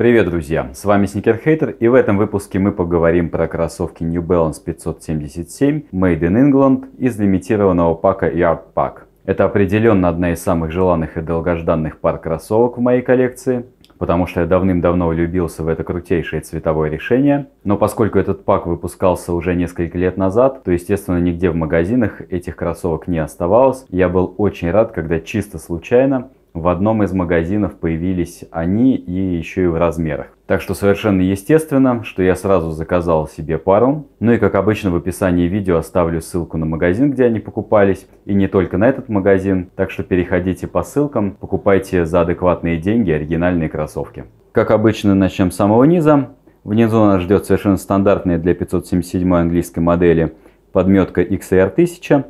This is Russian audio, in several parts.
Привет, друзья! С вами Sneaker и в этом выпуске мы поговорим про кроссовки New Balance 577 Made in England из лимитированного пака Yard Pack. Это определенно одна из самых желанных и долгожданных пар кроссовок в моей коллекции, потому что я давным-давно влюбился в это крутейшее цветовое решение. Но поскольку этот пак выпускался уже несколько лет назад, то, естественно, нигде в магазинах этих кроссовок не оставалось. Я был очень рад, когда чисто случайно в одном из магазинов появились они и еще и в размерах. Так что совершенно естественно, что я сразу заказал себе пару. Ну и как обычно в описании видео оставлю ссылку на магазин, где они покупались. И не только на этот магазин. Так что переходите по ссылкам, покупайте за адекватные деньги оригинальные кроссовки. Как обычно начнем с самого низа. Внизу нас ждет совершенно стандартная для 577 английской модели подметка XR 1000.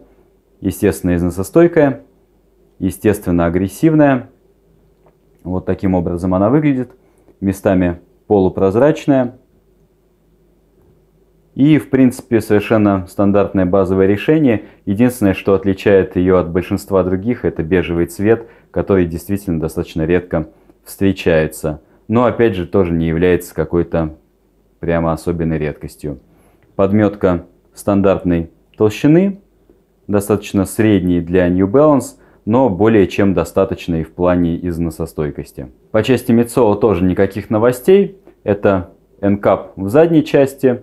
Естественно износостойкая естественно агрессивная. Вот таким образом она выглядит. Местами полупрозрачная. И, в принципе, совершенно стандартное базовое решение. Единственное, что отличает ее от большинства других, это бежевый цвет, который действительно достаточно редко встречается. Но, опять же, тоже не является какой-то прямо особенной редкостью. Подметка стандартной толщины, достаточно средней для New Balance, но более чем достаточно и в плане износостойкости. По части Мицола тоже никаких новостей. Это NCAP в задней части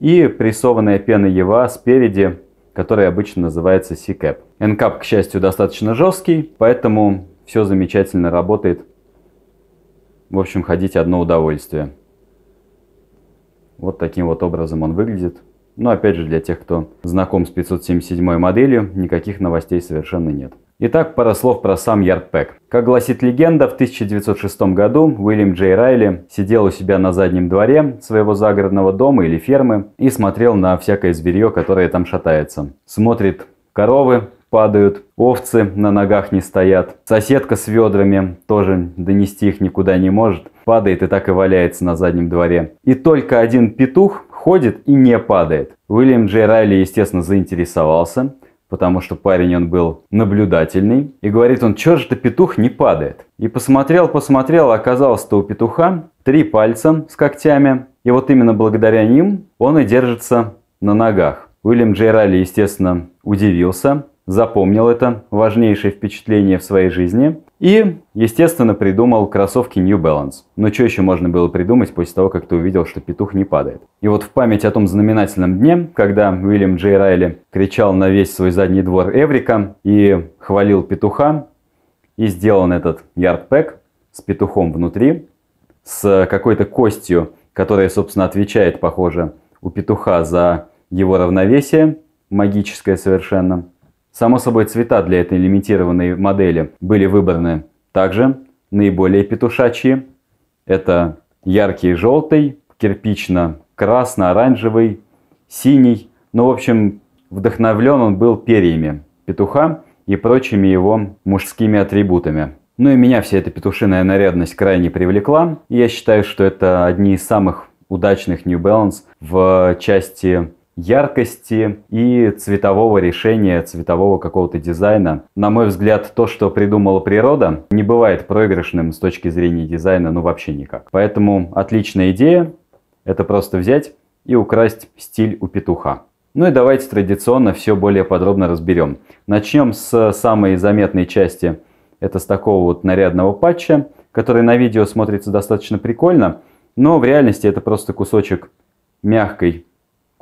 и прессованная пена EVA спереди, которая обычно называется C-Cap. NCAP, к счастью, достаточно жесткий, поэтому все замечательно работает. В общем, ходить одно удовольствие. Вот таким вот образом он выглядит. Но опять же, для тех, кто знаком с 577 моделью, никаких новостей совершенно нет. Итак, пара слов про сам Ярдпэк. Как гласит легенда, в 1906 году Уильям Джей Райли сидел у себя на заднем дворе своего загородного дома или фермы и смотрел на всякое зверье, которое там шатается. Смотрит коровы, падают, овцы на ногах не стоят, соседка с ведрами тоже донести их никуда не может, падает и так и валяется на заднем дворе. И только один петух ходит и не падает. Уильям Джей Райли, естественно, заинтересовался, потому что парень он был наблюдательный. И говорит он, чё же-то петух не падает? И посмотрел, посмотрел, а оказалось-то у петуха три пальца с когтями. И вот именно благодаря ним он и держится на ногах. Уильям Джей Райли, естественно, удивился, запомнил это важнейшее впечатление в своей жизни и, естественно, придумал кроссовки New Balance. Но что еще можно было придумать после того, как ты увидел, что петух не падает? И вот в память о том знаменательном дне, когда Уильям Джей Райли кричал на весь свой задний двор Эврика и хвалил петуха, и сделан этот ярдпэк с петухом внутри, с какой-то костью, которая, собственно, отвечает, похоже, у петуха за его равновесие, магическое совершенно. Само собой, цвета для этой лимитированной модели были выбраны также наиболее петушачьи. Это яркий желтый, кирпично-красно-оранжевый, синий. Ну, в общем, вдохновлен он был перьями петуха и прочими его мужскими атрибутами. Ну и меня вся эта петушиная нарядность крайне привлекла. И я считаю, что это одни из самых удачных New Balance в части яркости и цветового решения, цветового какого-то дизайна. На мой взгляд, то, что придумала природа, не бывает проигрышным с точки зрения дизайна, ну вообще никак. Поэтому отличная идея – это просто взять и украсть стиль у петуха. Ну и давайте традиционно все более подробно разберем. Начнем с самой заметной части. Это с такого вот нарядного патча, который на видео смотрится достаточно прикольно, но в реальности это просто кусочек мягкой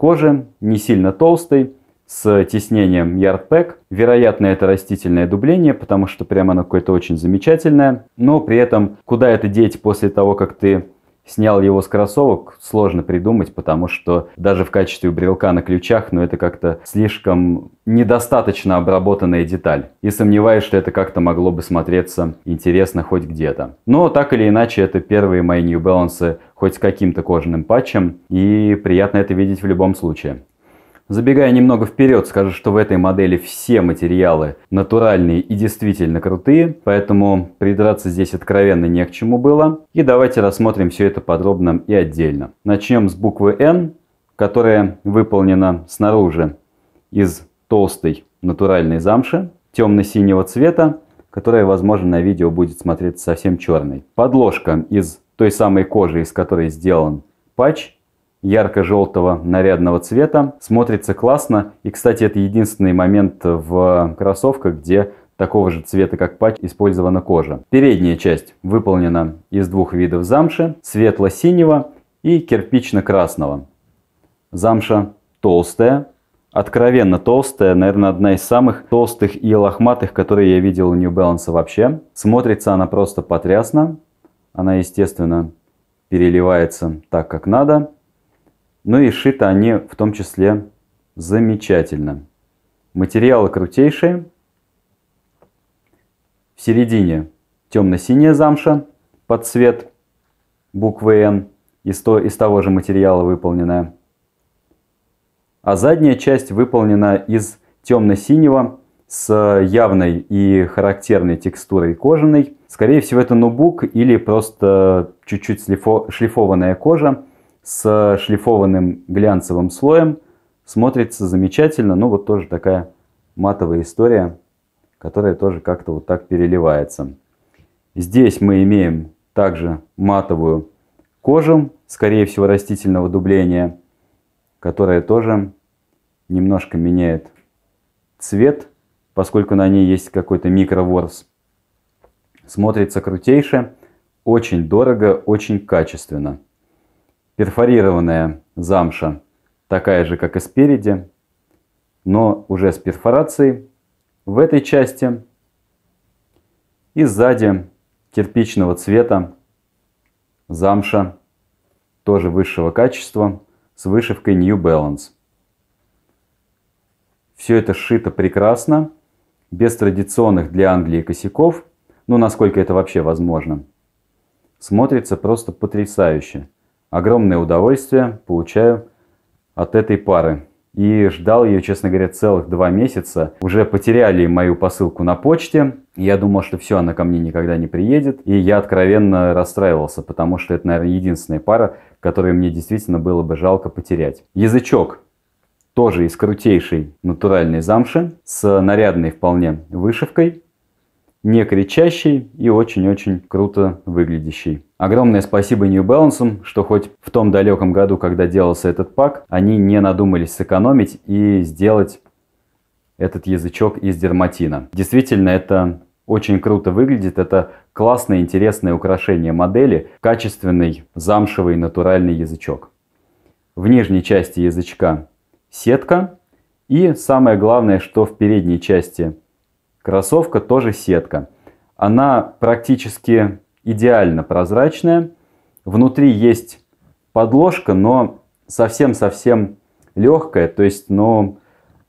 кожи, не сильно толстой, с тиснением Yardpack. Вероятно, это растительное дубление, потому что прямо оно какое-то очень замечательное. Но при этом, куда это деть после того, как ты Снял его с кроссовок, сложно придумать, потому что даже в качестве брелка на ключах, ну это как-то слишком недостаточно обработанная деталь. И сомневаюсь, что это как-то могло бы смотреться интересно хоть где-то. Но так или иначе, это первые мои New Balance хоть с каким-то кожаным патчем, и приятно это видеть в любом случае. Забегая немного вперед, скажу, что в этой модели все материалы натуральные и действительно крутые, поэтому придраться здесь откровенно не к чему было. И давайте рассмотрим все это подробно и отдельно. Начнем с буквы N, которая выполнена снаружи из толстой натуральной замши темно-синего цвета, которая, возможно, на видео будет смотреться совсем черной. Подложка из той самой кожи, из которой сделан патч, ярко-желтого нарядного цвета. Смотрится классно. И, кстати, это единственный момент в кроссовках, где такого же цвета, как патч, использована кожа. Передняя часть выполнена из двух видов замши, светло-синего и кирпично-красного. Замша толстая, откровенно толстая, наверное, одна из самых толстых и лохматых, которые я видел у New Balance вообще. Смотрится она просто потрясно. Она, естественно, переливается так, как надо. Ну и шиты они в том числе замечательно. Материалы крутейшие. В середине темно-синяя замша под цвет буквы N из, то, из того же материала выполненная. А задняя часть выполнена из темно-синего с явной и характерной текстурой кожаной. Скорее всего это ноутбук или просто чуть-чуть шлифованная кожа с шлифованным глянцевым слоем. Смотрится замечательно, ну вот тоже такая матовая история которая тоже как-то вот так переливается. Здесь мы имеем также матовую кожу, скорее всего растительного дубления, которая тоже немножко меняет цвет, поскольку на ней есть какой-то микроворс. Смотрится крутейше, очень дорого, очень качественно. Перфорированная замша такая же, как и спереди, но уже с перфорацией в этой части и сзади кирпичного цвета замша, тоже высшего качества, с вышивкой New Balance. Все это сшито прекрасно, без традиционных для Англии косяков, ну насколько это вообще возможно. Смотрится просто потрясающе. Огромное удовольствие получаю от этой пары и ждал ее, честно говоря, целых два месяца. Уже потеряли мою посылку на почте. Я думал, что все, она ко мне никогда не приедет. И я откровенно расстраивался, потому что это, наверное, единственная пара, которую мне действительно было бы жалко потерять. Язычок тоже из крутейшей натуральной замши с нарядной вполне вышивкой не кричащий и очень-очень круто выглядящий. Огромное спасибо New Balance, что хоть в том далеком году, когда делался этот пак, они не надумались сэкономить и сделать этот язычок из дерматина. Действительно, это очень круто выглядит. Это классное, интересное украшение модели, качественный замшевый натуральный язычок. В нижней части язычка сетка. И самое главное, что в передней части Кроссовка тоже сетка. Она практически идеально прозрачная. Внутри есть подложка, но совсем-совсем легкая, то есть, ну,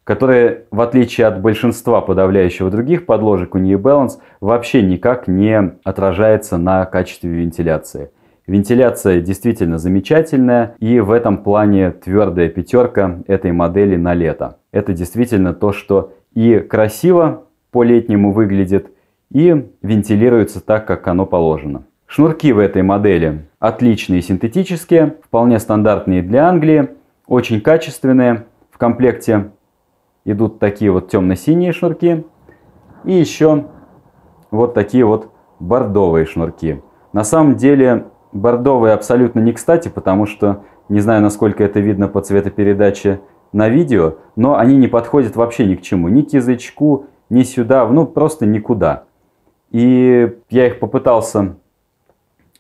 которая, в отличие от большинства подавляющего других подложек у New Balance, вообще никак не отражается на качестве вентиляции. Вентиляция действительно замечательная, и в этом плане твердая пятерка этой модели на лето. Это действительно то, что и красиво по-летнему выглядит и вентилируется так, как оно положено. Шнурки в этой модели отличные синтетические, вполне стандартные для Англии, очень качественные. В комплекте идут такие вот темно-синие шнурки и еще вот такие вот бордовые шнурки. На самом деле бордовые абсолютно не кстати, потому что не знаю, насколько это видно по цветопередаче на видео, но они не подходят вообще ни к чему, ни к язычку, ни сюда, ну просто никуда. И я их попытался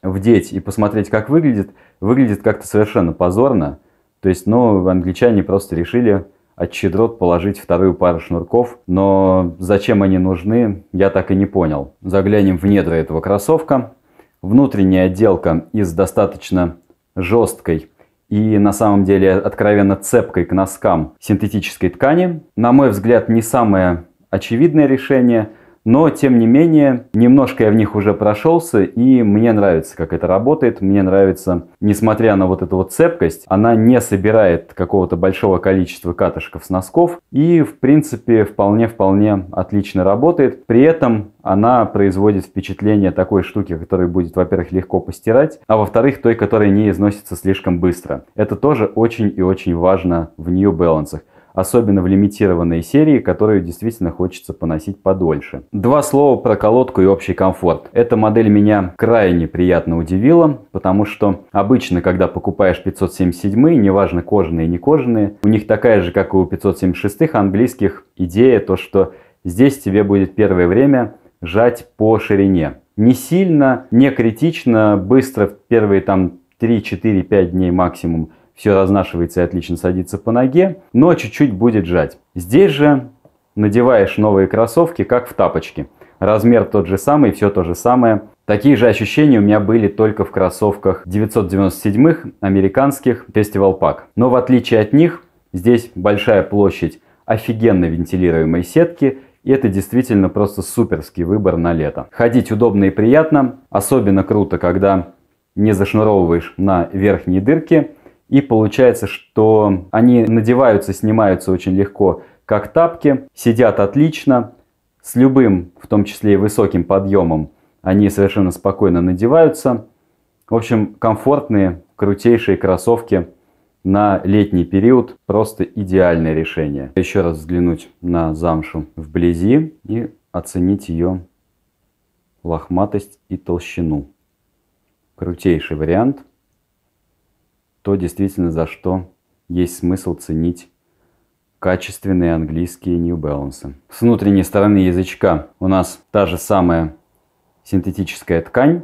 вдеть и посмотреть, как выглядит. Выглядит как-то совершенно позорно. То есть, ну, англичане просто решили от щедрот положить вторую пару шнурков, но зачем они нужны, я так и не понял. Заглянем в недра этого кроссовка. Внутренняя отделка из достаточно жесткой и на самом деле откровенно цепкой к носкам синтетической ткани. На мой взгляд, не самая очевидное решение, но тем не менее, немножко я в них уже прошелся, и мне нравится, как это работает. Мне нравится, несмотря на вот эту вот цепкость, она не собирает какого-то большого количества катышков с носков, и в принципе вполне-вполне отлично работает. При этом она производит впечатление такой штуки, которая будет, во-первых, легко постирать, а во-вторых, той, которая не износится слишком быстро. Это тоже очень и очень важно в New Balance. Особенно в лимитированной серии, которую действительно хочется поносить подольше. Два слова про колодку и общий комфорт. Эта модель меня крайне приятно удивила, потому что обычно, когда покупаешь 577, неважно кожаные, не кожаные, у них такая же, как и у 576 английских, идея то, что здесь тебе будет первое время жать по ширине. Не сильно, не критично, быстро в первые там 3-4-5 дней максимум все разнашивается и отлично садится по ноге, но чуть-чуть будет жать. Здесь же надеваешь новые кроссовки, как в тапочки. Размер тот же самый, все то же самое. Такие же ощущения у меня были только в кроссовках 997-х американских Festival Pack. Но в отличие от них, здесь большая площадь офигенно вентилируемой сетки и это действительно просто суперский выбор на лето. Ходить удобно и приятно. Особенно круто, когда не зашнуровываешь на верхние дырки. И получается, что они надеваются, снимаются очень легко, как тапки. Сидят отлично. С любым, в том числе и высоким подъемом, они совершенно спокойно надеваются. В общем, комфортные, крутейшие кроссовки – на летний период просто идеальное решение. Еще раз взглянуть на замшу вблизи и оценить ее лохматость и толщину. Крутейший вариант. То действительно за что есть смысл ценить качественные английские New Balance. С внутренней стороны язычка у нас та же самая синтетическая ткань,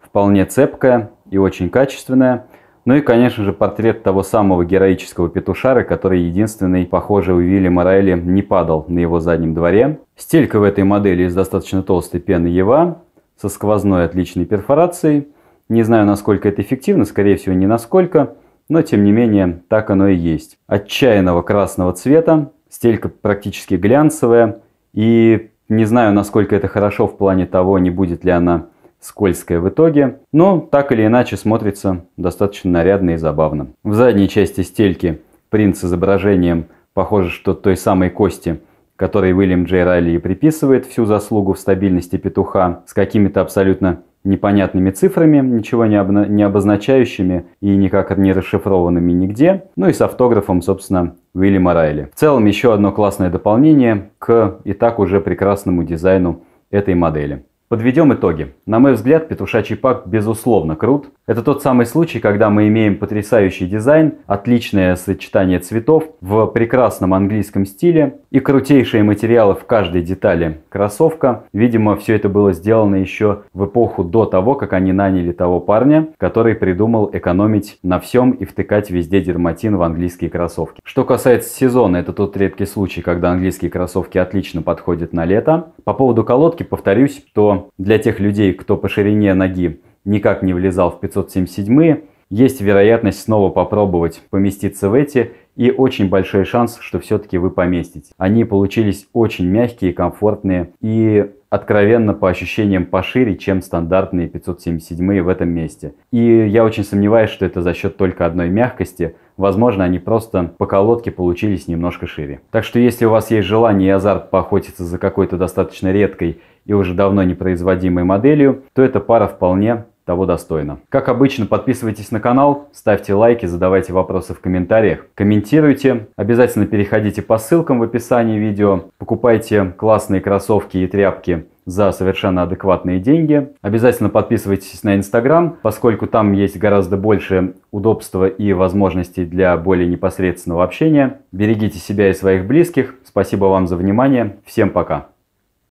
вполне цепкая и очень качественная. Ну и, конечно же, портрет того самого героического петушара, который единственный, похоже, у Вильяма Райли не падал на его заднем дворе. Стелька в этой модели из достаточно толстой пены Ева, со сквозной отличной перфорацией. Не знаю, насколько это эффективно, скорее всего, не насколько, но тем не менее, так оно и есть. Отчаянного красного цвета, стелька практически глянцевая, и не знаю, насколько это хорошо в плане того, не будет ли она скользкая в итоге, но так или иначе смотрится достаточно нарядно и забавно. В задней части стельки принц с изображением, похоже, что той самой кости, которой Уильям Джей Райли приписывает всю заслугу в стабильности петуха, с какими-то абсолютно непонятными цифрами, ничего не, обна- не обозначающими и никак не расшифрованными нигде, ну и с автографом, собственно, Уильяма Райли. В целом еще одно классное дополнение к и так уже прекрасному дизайну этой модели. Подведем итоги. На мой взгляд, петушачий пак безусловно крут. Это тот самый случай, когда мы имеем потрясающий дизайн, отличное сочетание цветов в прекрасном английском стиле и крутейшие материалы в каждой детали кроссовка. Видимо, все это было сделано еще в эпоху до того, как они наняли того парня, который придумал экономить на всем и втыкать везде дерматин в английские кроссовки. Что касается сезона, это тот редкий случай, когда английские кроссовки отлично подходят на лето. По поводу колодки повторюсь, что для тех людей, кто по ширине ноги никак не влезал в 577 есть вероятность снова попробовать поместиться в эти и очень большой шанс, что все-таки вы поместите. Они получились очень мягкие, комфортные и откровенно по ощущениям пошире, чем стандартные 577 в этом месте. И я очень сомневаюсь, что это за счет только одной мягкости. Возможно, они просто по колодке получились немножко шире. Так что если у вас есть желание и азарт поохотиться за какой-то достаточно редкой и уже давно непроизводимой моделью, то эта пара вполне того достойно. Как обычно, подписывайтесь на канал, ставьте лайки, задавайте вопросы в комментариях, комментируйте. Обязательно переходите по ссылкам в описании видео, покупайте классные кроссовки и тряпки за совершенно адекватные деньги. Обязательно подписывайтесь на Инстаграм, поскольку там есть гораздо больше удобства и возможностей для более непосредственного общения. Берегите себя и своих близких. Спасибо вам за внимание. Всем пока.